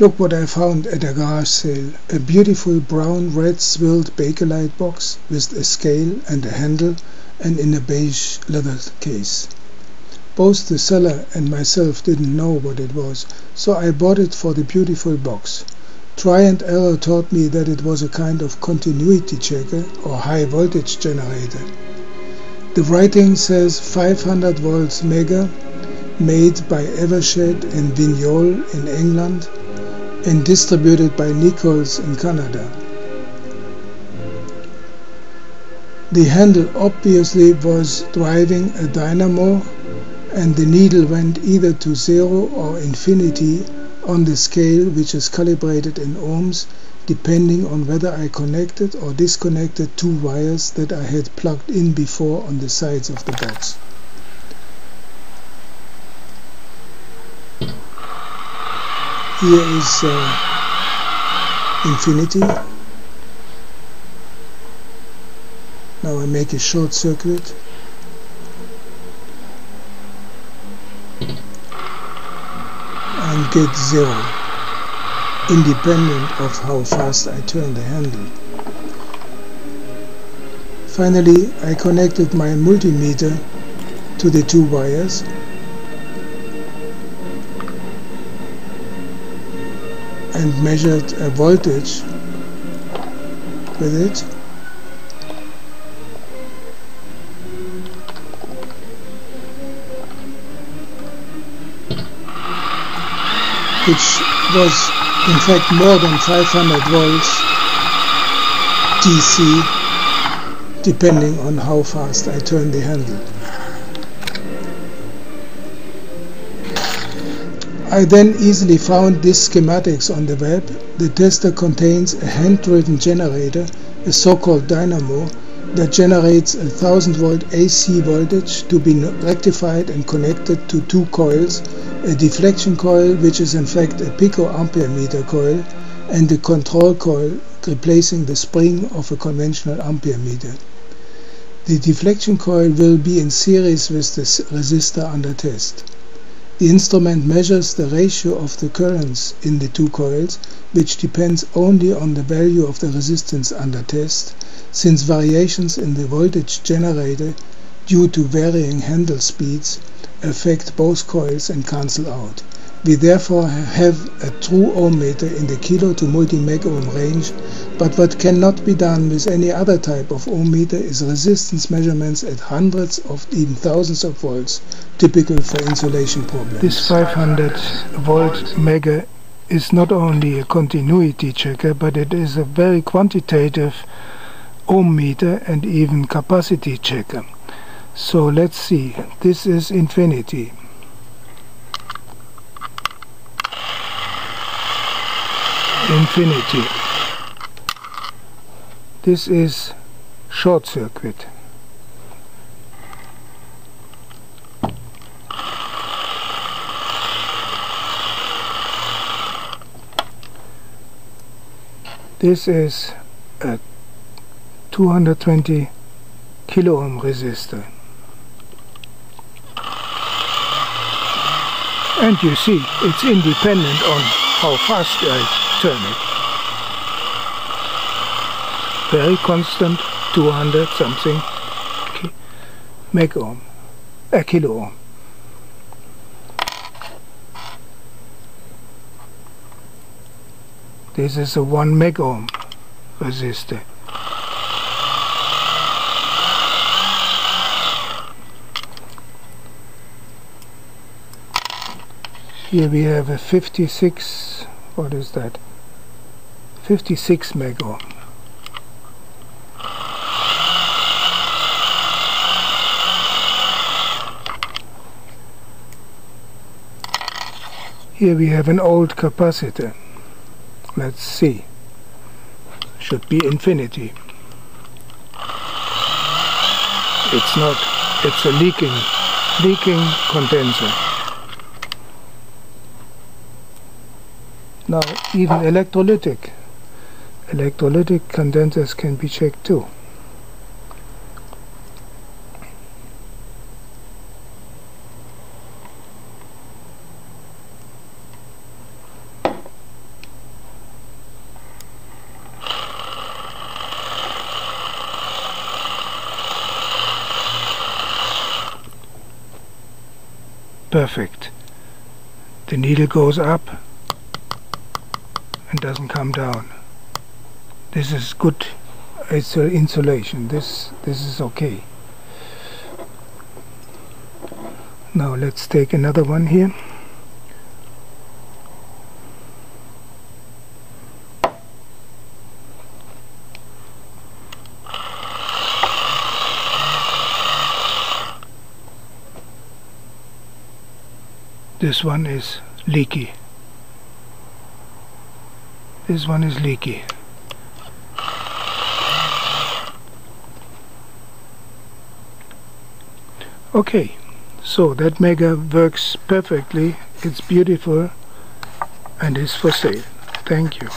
Look what I found at a garage sale. A beautiful brown red swilled Bakelite box with a scale and a handle and in a beige leather case. Both the seller and myself didn't know what it was, so I bought it for the beautiful box. Try and error taught me that it was a kind of continuity checker or high voltage generator. The writing says 500 volts Megger made by Evershed and Vignoles in England and distributed by Nichols in Canada. The handle obviously was driving a dynamo and the needle went either to zero or infinity on the scale which is calibrated in ohms depending on whether I connected or disconnected two wires that I had plugged in before on the sides of the box. Here is uh, infinity. Now I make a short circuit and get zero independent of how fast I turn the handle. Finally I connected my multimeter to the two wires and measured a voltage with it which was in fact more than 500 volts DC depending on how fast I turn the handle. I then easily found these schematics on the web. The tester contains a hand-driven generator, a so-called dynamo, that generates a 1000 volt AC voltage to be rectified and connected to two coils a deflection coil which is in fact a picoampere meter coil and a control coil replacing the spring of a conventional ampere meter. The deflection coil will be in series with the resistor under test. The instrument measures the ratio of the currents in the two coils which depends only on the value of the resistance under test since variations in the voltage generator due to varying handle speeds affect both coils and cancel out. We therefore have a true ohm meter in the kilo to multi-meg ohm range, but what cannot be done with any other type of ohm meter is resistance measurements at hundreds of even thousands of volts, typical for insulation problems. This 500 volt Megger is not only a continuity checker, but it is a very quantitative ohm meter and even capacity checker. So let's see, this is infinity. Infinity. This is short circuit. This is a 220 kilo ohm resistor. and you see it's independent on how fast I very constant 200 something meg ohm a kilo ohm this is a 1 meg ohm resistor. Here we have a 56, what is that? 56 meg ohm. Here we have an old capacitor. Let's see. Should be infinity. It's not. It's a leaking, leaking condenser. Now even electrolytic electrolytic condensers can be checked too. Perfect. The needle goes up and doesn't come down this is good it's insulation this this is okay. Now let's take another one here. This one is leaky. This one is leaky okay so that Megger works perfectly. It's beautiful and is for sale. Thank you